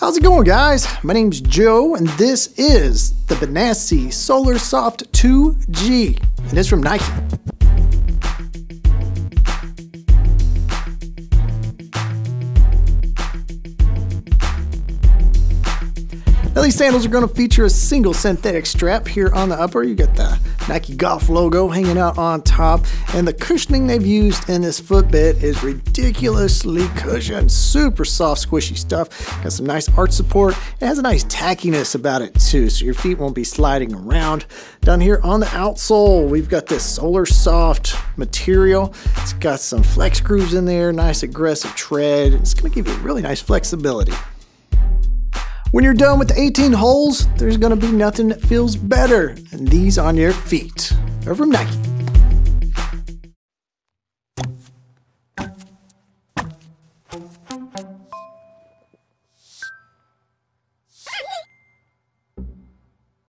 How's it going, guys? My name's Joe, and this is the Benassi Solarsoft 2G, and it's from Nike. Now these sandals are going to feature a single synthetic strap here on the upper. You get the Nike Golf logo hanging out on top, and the cushioning they've used in this footbed is ridiculously cushioned. Super soft, squishy stuff. Got some nice arch support. It has a nice tackiness about it too, so your feet won't be sliding around. Down here on the outsole, we've got this Solarsoft material. It's got some flex grooves in there, nice aggressive tread. It's going to give you really nice flexibility. When you're done with the 18 holes, there's gonna be nothing that feels better than these on your feet. They're from Nike.